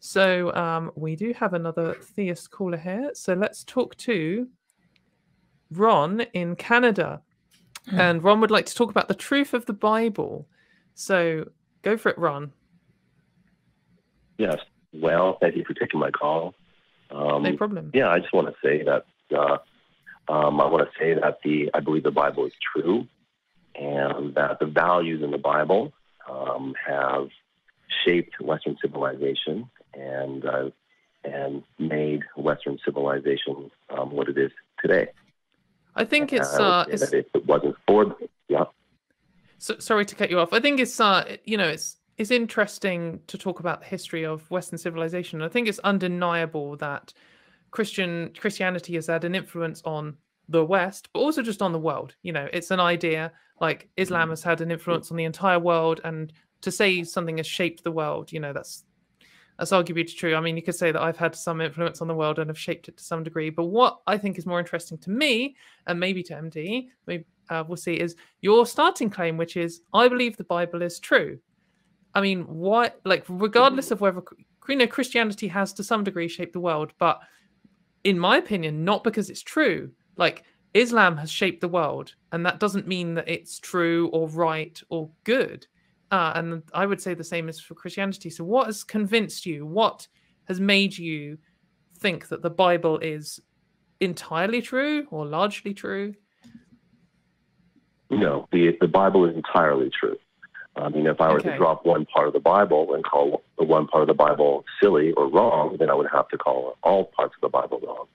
So um, we do have another theist caller here. So let's talk to Ron in Canada. Hmm. And Ron would like to talk about the truth of the Bible. So go for it, Ron. Yes. Well, thank you for taking my call. Um, No problem. Yeah, I just want to say that uh, um, I want to say that the I believe the Bible is true, and that the values in the Bible um, have shaped Western civilization and uh, and made Western civilization um, what it is today. I think it's uh, it's, if it wasn't for yeah, so, sorry to cut you off. I think it's uh, you know, it's it's interesting to talk about the history of Western civilization. I think it's undeniable that Christian Christianity has had an influence on the West, but also just on the world. You know, it's an idea like Islam has had an influence on the entire world, and to say something has shaped the world, you know, that's that's arguably true. I mean, you could say that I've had some influence on the world and have shaped it to some degree. But what I think is more interesting to me, and maybe to MD, maybe uh, we'll see, is your starting claim, which is I believe the Bible is true. I mean, why? Like, regardless of whether you know Christianity has to some degree shaped the world, but in my opinion, not because it's true. Like Islam has shaped the world, and that doesn't mean that it's true or right or good. Uh, and I would say the same is for Christianity. So, what has convinced you? What has made you think that the Bible is entirely true or largely true? no, the the Bible is entirely true. I mean, if I were Okay. to drop one part of the Bible and call the one part of the Bible silly or wrong, then I would have to call all parts of the Bible wrong.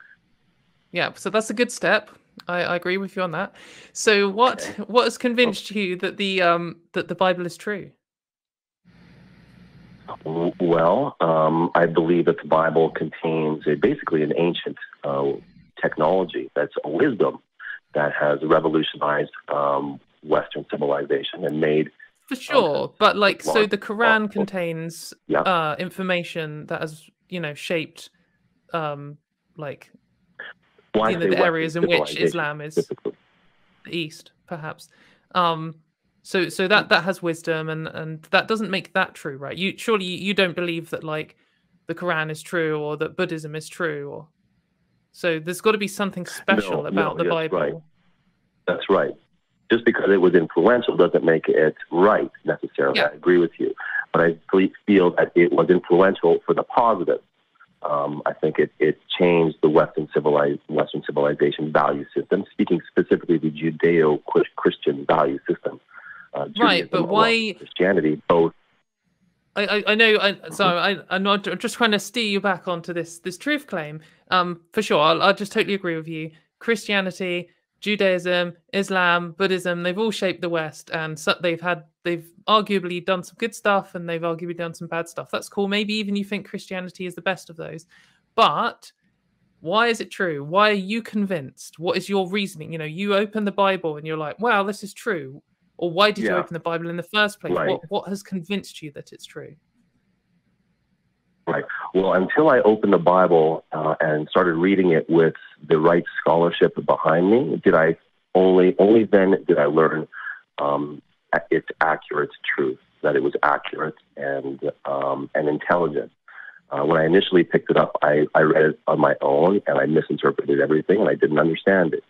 Yeah, so that's a good step. I, I agree with you on that. So, what what has convinced you that the um that the Bible is true? Well, um, I believe that the Bible contains a, basically an ancient uh, technology that's a wisdom that has revolutionized um, Western civilization and made For sure, but like, so the Quran well, contains yeah. uh information that has you know shaped um like well, I you know the areas in which Islam is the East, perhaps. Um, so so that that has wisdom, and and that doesn't make that true, right? You surely you don't believe that like the Quran is true or that Buddhism is true, or so there's got to be something special no, about the Bible. right. That's right. Just because it was influential doesn't make it right necessarily. Yeah. I agree with you, but I feel that it was influential for the positive. Um, I think it, it changed the Western civilized Western civilization value system. Speaking specifically the Judeo-Christian value system. Uh, Right, but why- Christianity both I, I, I know. I, so I, I'm not I'm just trying to steer you back onto this this truth claim. Um, for sure, I'll, I'll just totally agree with you. Christianity, Judaism, Islam, Buddhism, they've all shaped the West, and so they've had they've arguably done some good stuff, and they've arguably done some bad stuff. That's cool. Maybe even you think Christianity is the best of those, but why is it true? Why are you convinced? What is your reasoning? You know, you open the Bible and you're like, "Wow, this is true." Or why did you open the Bible in the first place? Right. What what has convinced you that it's true? Well, until I opened the Bible uh, and started reading it with the right scholarship behind me, did I only only then did I learn um, its accurate truth, that it was accurate and um, and intelligent. Uh, when I initially picked it up, I, I read it on my own and I misinterpreted everything and I didn't understand it.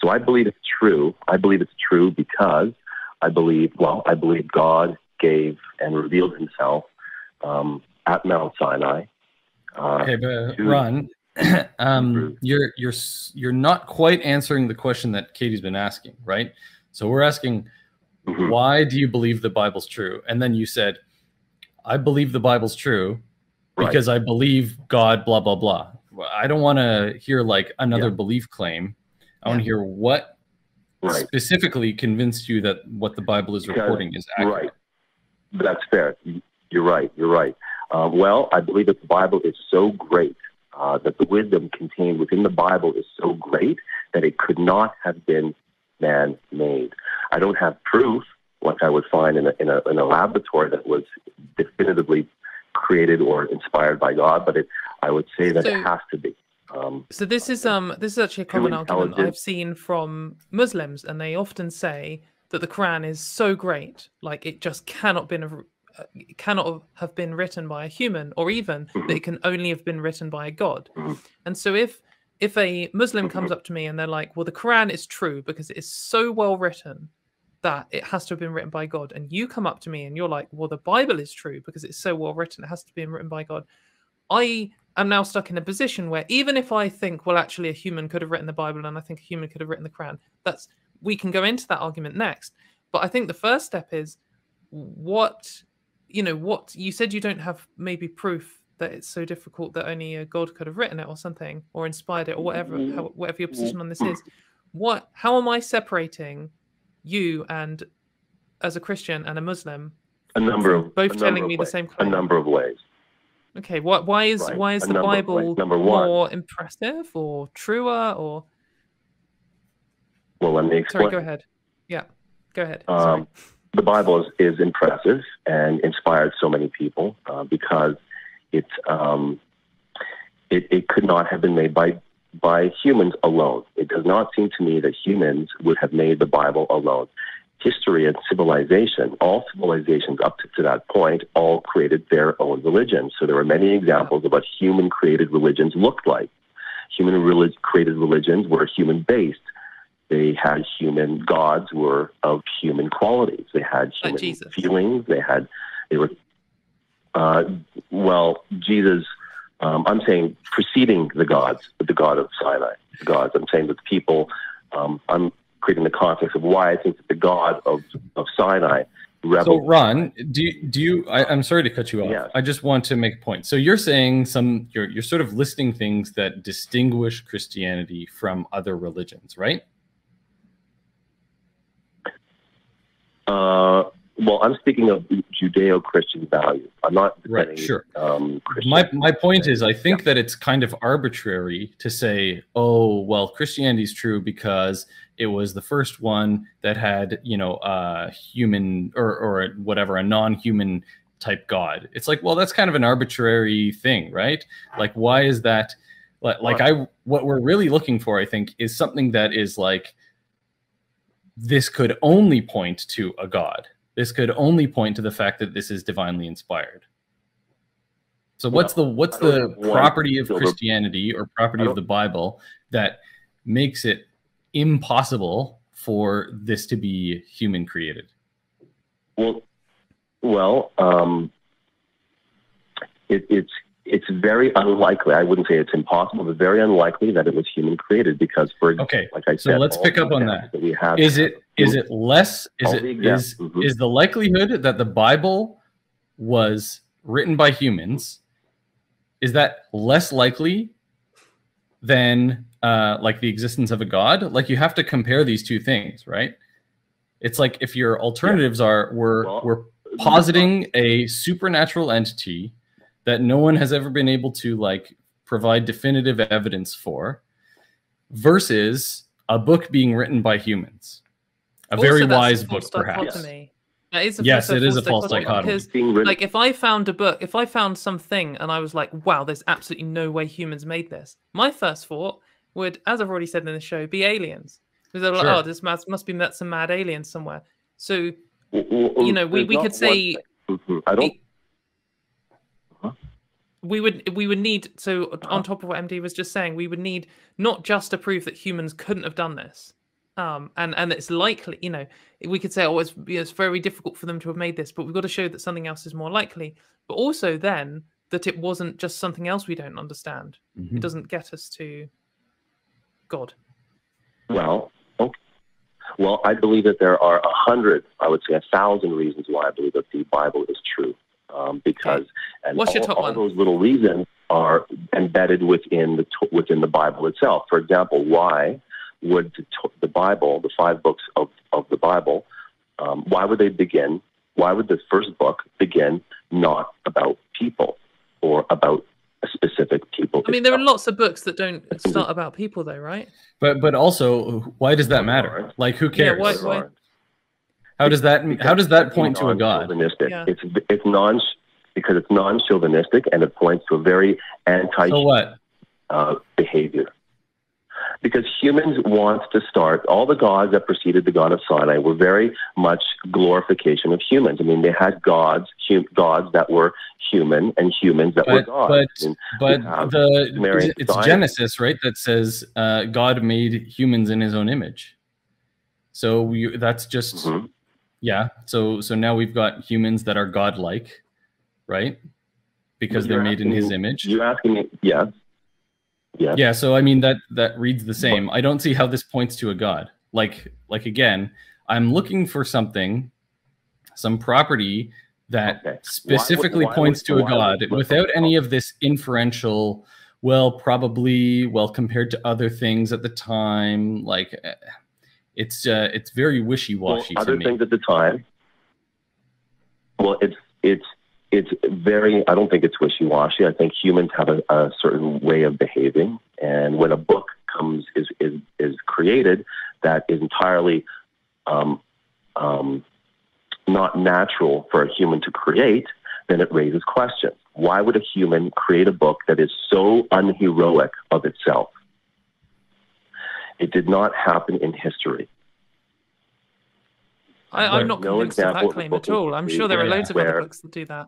So I believe it's true. I believe it's true because I believe, well, I believe God gave and revealed himself um, at Mount Sinai. Uh, Okay, but Ron, um, you're you're you're not quite answering the question that Katy's been asking, right? So we're asking, mhm. why do you believe the Bible's true? And then you said, I believe the Bible's true Right. because I believe God, blah blah blah. I don't want to hear like another Yeah. belief claim. I want to hear what Right. specifically convinced you that what the Bible is reporting is accurate. Right. That's fair. You're right. You're right. Um, well, I believe that the Bible is so great, uh, that the wisdom contained within the Bible is so great that it could not have been man made. I don't have proof like I would find in a, in a, in a laboratory that was definitively created or inspired by God, but it, I would say that So- it has to be. Um, So this is um this is actually a common argument. I've seen from Muslims, and they often say that the Quran is so great, like it just cannot been uh, cannot have been written by a human, or even that it can only have been written by a god. Mhm. And so if if a Muslim comes Mhm. up to me and they're like, "Well, the Quran is true because it is so well written that it has to have been written by God," and you come up to me and you're like, "Well, the Bible is true because it's so well written, it has to be written by God," I am now stuck in a position where even if I think, well, actually, a human could have written the Bible, and I think a human could have written the Quran, that's we can go into that argument next. But I think the first step is what you know what you said you don't have maybe proof that it's so difficult that only a god could have written it or something or inspired it or whatever mm-hmm. how, whatever your position on this mm-hmm. is what how am i separating you and as a christian and a muslim A number of both a telling of me the ways. same a number of ways. okay what why is Right, why is a the number bible Number one. more impressive or truer or Well, let me explain. sorry go ahead yeah go ahead sorry. Um, The Bible is, is impressive and inspired so many people uh, because it, um, it it could not have been made by by humans alone. It does not seem to me that humans would have made the Bible alone. History and civilization, all civilizations up to, to that point, all created their own religions. So there are many examples of what human created religions looked like. Human relig- created religions were human based they had human gods were of human qualities. They had Like human Jesus. feelings. They had they were uh, well Jesus. Um, I'm saying preceding the gods, the God of Sinai, the gods. I'm saying that the people. Um, I'm creating the context of why I think that the God of of Sinai So. Ron, do you, do you? I, I'm sorry to cut you off. Yes. I just want to make a point. So you're saying some, you're you're sort of listing things that distinguish Christianity from other religions, right? Uh, well, I'm speaking of Judeo-Christian values. I'm not Right, sure. Um, Christian. My my point is, I think that it's kind of arbitrary to say, oh, well, Christianity is true because it was the first one that had, you know, a human or or whatever, a non-human type God. It's like, well, that's kind of an arbitrary thing, right? Like, why is that? Like, like I, what we're really looking for, I think, is something that is like, this could only point to a God. This could only point to the fact that this is divinely inspired. So what's the what's the property of Christianity or property of the Bible that makes it impossible for this to be human created? Well, well, um, it, it's it's very unlikely. I wouldn't say it's impossible, but very unlikely that it was human created because, for example, Okay, like I so said, let's pick up on examples that. we have. Is it is it less is it the is mhm. is the likelihood that the Bible was written by humans is that less likely than uh, like the existence of a god? Like you have to compare these two things, right? It's like if your alternatives are we're Well, we're positing a supernatural entity that no one has ever been able to like provide definitive evidence for versus a book being written by humans a very Also, that's wise false book perhaps. That is a Yes, it is a false dichotomy. because like if I found a book, if I found something and I was like, wow, there's absolutely no way humans made this, my first thought would, as I've already said in the show, be aliens. Because they're like, Sure. oh, this must, must be met some mad aliens somewhere. So, W- w- you know, we, we could say thing. Mhm. I don't. We, would we would need so Uh-huh. on top of what MD was just saying, we would need not just to prove that humans couldn't have done this, um, and and it's likely, you know, we could say, oh, it's it's very difficult for them to have made this, but we've got to show that something else is more likely, but also then that it wasn't just something else we don't understand. Mhm. It doesn't get us to God. Well, okay. Well, I believe that there are a hundred, I would say a thousand reasons why I believe that the Bible is true. Um, because and What's all, your top all one? those little reasons are embedded within the within the Bible itself. For example, why would the, the Bible, the five books of, of the Bible, um, why would they begin? Why would the first book begin not about people or about a specific people? I mean, there are lots of books that don't start about people, though, right? but but also why does that matter like who Yeah, cares why- why- aren't. How does that how does that point to a god. Yeah. It's it's non because it's non-chauvinistic and it points to a very anti so what uh, behavior. because humans want to start all the gods that preceded the god of Sinai were very much glorification of humans. I mean, they had gods, hum, gods that were human and humans that but, were gods. But, but the it's Genesis, right? That says uh, God made humans in His own image. So we, that's just mm-hmm. Yeah. So so now we've got humans that are godlike, right? Because they're made in His image. You're asking me, yeah. Yeah. Yeah. So I mean that that reads the same. I don't see how this points to a god. Like like again, I'm looking for something, some property that okay. specifically why, why, points to a god without any of this inferential. Well, probably well compared to other things at the time. Like eh, it's uh, it's very wishy washy. Well, other me. things at the time. Well, it's it's it's very, I don't think it's wishy washy. I think humans have a, a, certain way of behaving. And when a book comes, is, is, is created that is entirely um, um, not natural for a human to create, then it raises questions. Why would a human create a book that is so unheroic of itself? It did not happen in history. I, am not no convinced of that claim at all. I'm sure there are loads of other books that do that.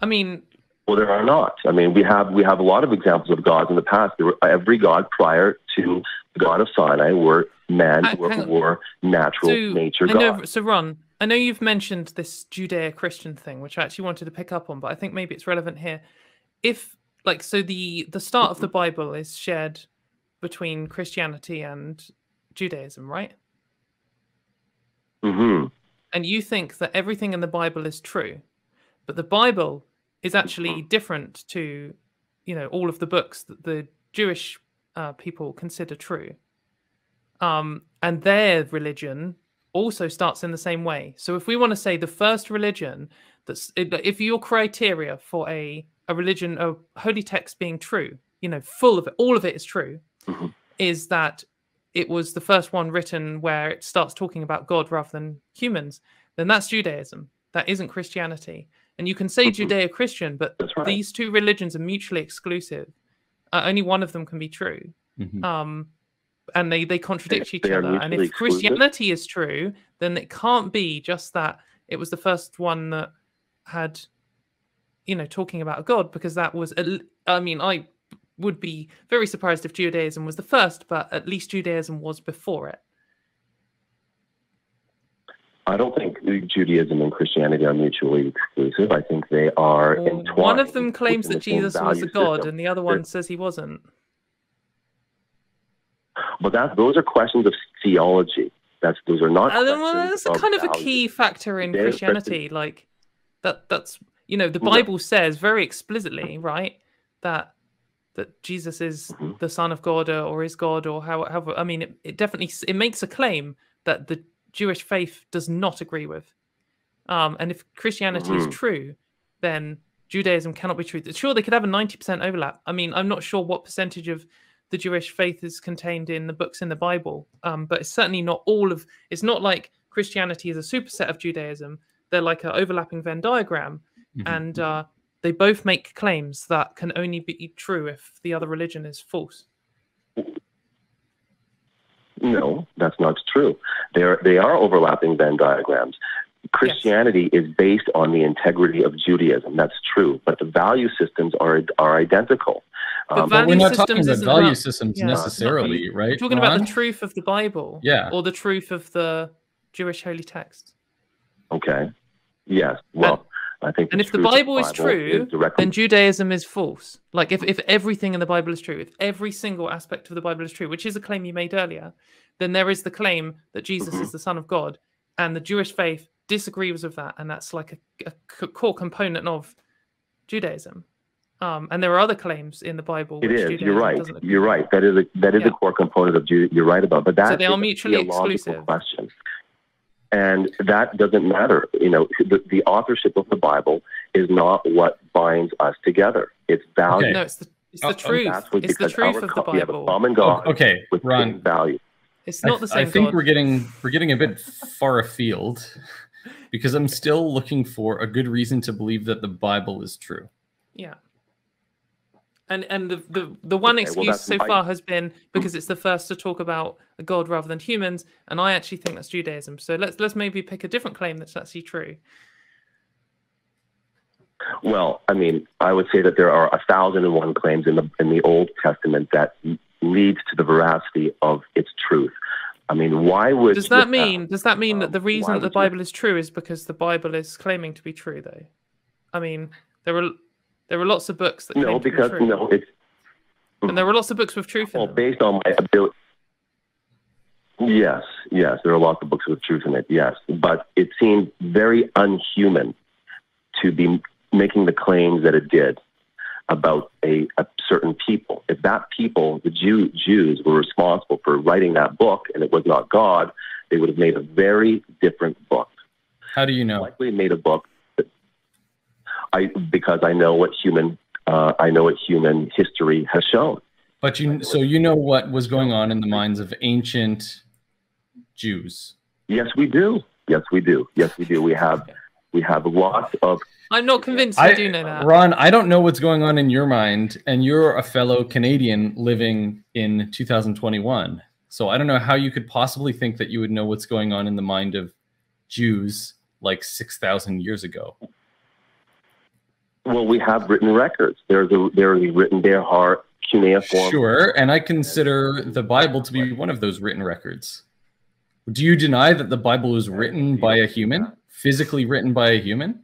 I mean, well, there are not. I mean, we have we have a lot of examples of gods in the past. Were, every god prior to the god of Sinai were men uh, were, were, natural so, nature know, gods. So, Ron, I know you've mentioned this Judeo-Christian thing, which I actually wanted to pick up on, but I think maybe it's relevant here. If like so, the the start of the Bible is shared between Christianity and Judaism, right? Mm-hmm. And you think that everything in the Bible is true, but the Bible is actually different to, you know, all of the books that the Jewish uh, people consider true. Um, and their religion also starts in the same way. So if we want to say the first religion that's if your criteria for a a religion, a holy text being true, you know, full of it, all of it is true, mm-hmm. is that it was the first one written where it starts talking about God rather than humans, then that's Judaism. That isn't Christianity. And you can say mm-hmm. Judeo Christian, but right. these two religions are mutually exclusive. Uh, only one of them can be true. Mm-hmm. Um, and they, they contradict each other. And if exclusive. Christianity is true, then it can't be just that it was the first one that had, you know, talking about God, because that was, I mean, I would be very surprised if Judaism was the first, but at least Judaism was before it. I don't think Judaism and Christianity are mutually exclusive. I think they are well, entwined. One of them claims that Jesus was a god, system. and the other one says he wasn't. But that those are questions of theology. That's those are not. Uh, well, that's kind of a key factor in Christianity. Like that. That's you know the Bible yeah. says very explicitly, right, that that Jesus is mm-hmm. the Son of God or, or is God or how, however. I mean, it, it definitely it makes a claim that the Jewish faith does not agree with. Um, and if Christianity mm-hmm. is true, then Judaism cannot be true. Sure, they could have a 90% overlap. I mean, I'm not sure what percentage of the Jewish faith is contained in the books in the Bible, um, but it's certainly not all of. It's not like Christianity is a superset of Judaism. They're like an overlapping Venn diagram, mm-hmm. and uh, they both make claims that can only be true if the other religion is false. No, that's not true. They're, they are overlapping Venn diagrams. Christianity yes. is based on the integrity of Judaism. That's true, but the value systems are are identical. Um, but we're not talking about value about, systems yeah. necessarily, right? We're talking Ron? about the truth of the Bible, yeah, or the truth of the Jewish holy text. Okay. Yes. Well, I think. And if the Bible, the Bible is true, is directly... then Judaism is false. Like if, if everything in the Bible is true, if every single aspect of the Bible is true, which is a claim you made earlier, then there is the claim that Jesus mm-hmm. is the Son of God, and the Jewish faith disagrees with that, and that's like a, a core component of Judaism. Um, and there are other claims in the Bible. It is. Judaism you're right. You're right. That is a that is yeah. a core component of Judaism. You're right about. But that so they are mutually exclusive. Question. And that doesn't matter. You know, the, the, authorship of the Bible is not what binds us together. It's value. Okay. No, it's the, it's the oh, oh. truth. It's the truth of the Bible. We have a common God oh, okay, with Ron, value. It's not the same. I think God. we're getting we're getting a bit far afield because I'm still looking for a good reason to believe that the Bible is true. Yeah. And and the the, the one Okay, excuse that's so far has been because it's the first to talk about a god rather than humans, and I actually think that's Judaism. So let's let's maybe pick a different claim that's actually true. Well, I mean, I would say that there are a thousand and one claims in the in the Old Testament that leads to the veracity of its truth. I mean, why would Does that mean does that mean that um, the reason that the would you- Bible is true is because the Bible is claiming to be true though? I mean, there are there are lots of books that claim no? to be Because true. no, it's and there were lots of books with truth in well them. based on my ability. Yes, yes, there are lots of books with truth in it. Yes, but it seemed very unhuman to be making the claims that it did about a, a certain people. If that people, the Jew, Jews, were responsible for writing that book, and it was not God, they would have made a very different book. How do you know? Likely made a book. That I because I know what human uh, I know what human history has shown. But you so you know what was going on in the minds of ancient Jews. Yes, we do. Yes, we do. Yes, we do. We have we have lots of I'm not convinced I, do know that. Ron, I don't know what's going on in your mind, and you're a fellow Canadian living in 2021. So I don't know how you could possibly think that you would know what's going on in the mind of Jews like 6,000 years ago. Well, we have written records. There's a there's written their heart cuneiform. Sure, and I consider the Bible to be one of those written records. Do you deny that the Bible was written by a human, physically written by a human?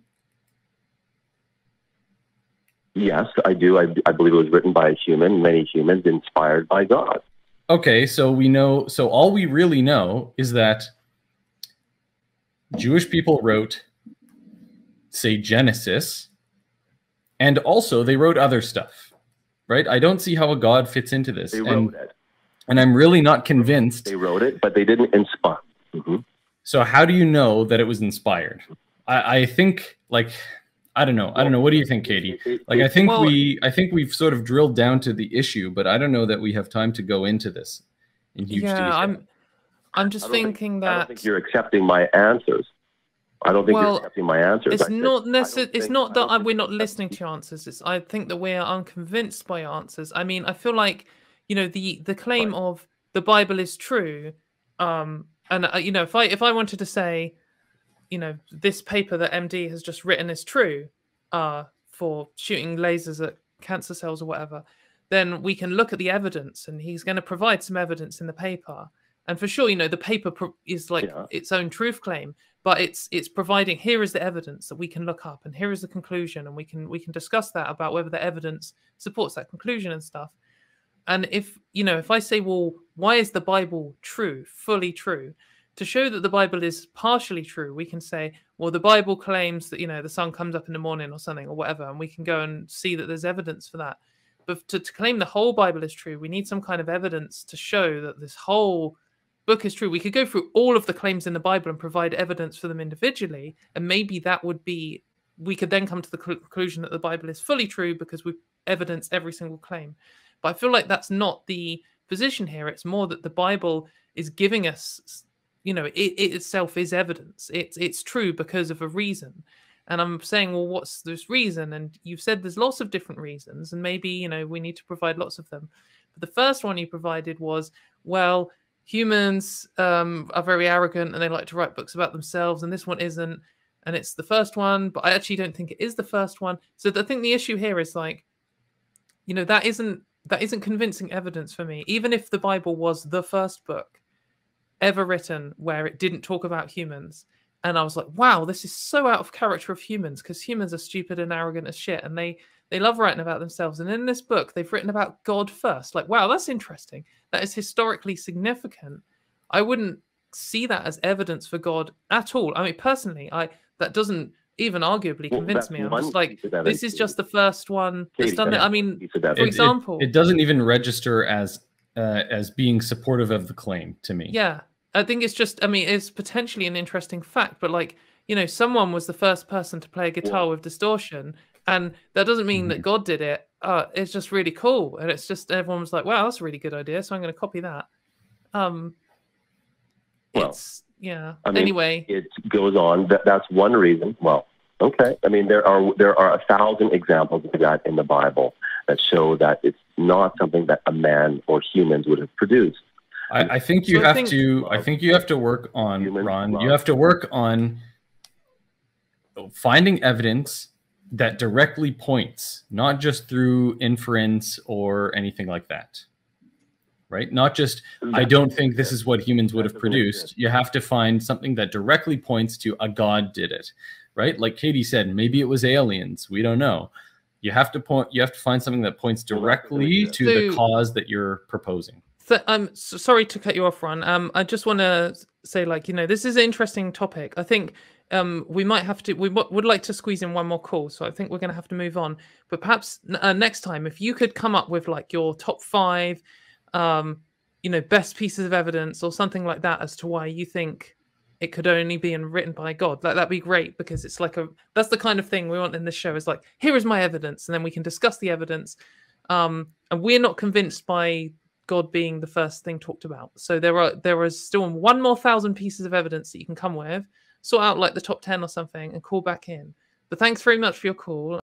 Yes, I do. I, I believe it was written by a human, many humans, inspired by God. Okay, so we know, so all we really know is that Jewish people wrote, say, Genesis, and also they wrote other stuff, right? I don't see how a God fits into this. They and, wrote it. and I'm really not convinced. They wrote it, but they didn't inspire. hmm So how do you know that it was inspired? I, I think, like, I don't know. I don't know. What do you think, Katy? Like, I think Well- we, I think we've sort of drilled down to the issue, but I don't know that we have time to go into this in huge yeah, detail. I'm I'm just I don't think- thinking I don't that think you're accepting my answers. I don't think Well, you're accepting my answers. it's I not necessarily it's think- not that I, we're not listening to your answers it's i think that we're unconvinced by your answers i mean i feel like you know the the claim Right. of the bible is true um and uh, you know if i if i wanted to say you know this paper that md has just written is true uh for shooting lasers at cancer cells or whatever then we can look at the evidence and he's going to provide some evidence in the paper and for sure you know the paper pro- is like Yeah. its own truth claim but it's it's providing here is the evidence that we can look up and here is the conclusion and we can we can discuss that about whether the evidence supports that conclusion and stuff. And if you know if i say well why is the bible true fully true? To show that the bible is partially true we can say well the bible claims that you know the sun comes up in the morning or something or whatever and we can go and see that there's evidence for that. But to, to claim the whole bible is true we need some kind of evidence to show that this whole book is true. We could go through all of the claims in the bible and provide evidence for them individually and maybe that would be we could then come to the cl- conclusion that the bible is fully true because we've evidenced every single claim. But i feel like that's not the position here. It's more that the bible is giving us you know it, it itself is evidence. It's it's true because of a reason. And i'm saying well what's this reason? And you've said there's lots of different reasons and maybe you know we need to provide lots of them. But the first one you provided was well humans um, are very arrogant and they like to write books about themselves and this one isn't and it's the first one but i actually don't think it is the first one. So i think the issue here is like you know that isn't that isn't convincing evidence for me. Even if the bible was the first book ever written where it didn't talk about humans and i was like wow this is so out of character of humans because humans are stupid and arrogant as shit and they they love writing about themselves and in this book they've written about god first. Like wow that's interesting. That is historically significant. I wouldn't see that as evidence for god at all. I mean personally i that doesn't even arguably Well, convince that's me. I'm just like piece of evidence. this is just the first one that's done it. i mean piece of for It- it- example it, doesn't even register as uh, as being supportive of the claim to me. Yeah, I think it's just. I mean, it's potentially an interesting fact, but like you know, someone was the first person to play a guitar with distortion, and that doesn't mean that Mhm. God did it. Uh, it's just really cool, and it's just everyone was like, "Wow, that's a really good idea," so I'm going to copy that. Um, Well, it's yeah. I mean, anyway, it goes on. That, that's one reason. Well, okay. I mean, there are there are a thousand examples of that in the Bible. that show that it's not something that a man or humans would have produced. I, I think you so have think, to. I think you have to work on humans, Ron. You have to work on finding evidence that directly points, not just through inference or anything like that. Right? Not just, I don't think this is what humans would have produced. You have to find something that directly points to a god did it. Right? Like Katy said, maybe it was aliens. We don't know. You have to point. You have to find something that points directly to the cause that you're proposing. So, I'm um, so sorry to cut you off, Ron. Um, I just want to say, like, you know, this is an interesting topic. I think um, we might have to. We w- would like to squeeze in one more call, so I think we're going to have to move on. But perhaps uh, next time, if you could come up with like your top five, um, you know, best pieces of evidence or something like that as to why you think it could only be written by God. Like that'd be great because it's like a that's the kind of thing we want in this show. Is like here is my evidence, and then we can discuss the evidence. Um, and we're not convinced by God being the first thing talked about. So there are there is still one more thousand pieces of evidence that you can come with, sort out like the top ten or something, and call back in. But thanks very much for your call.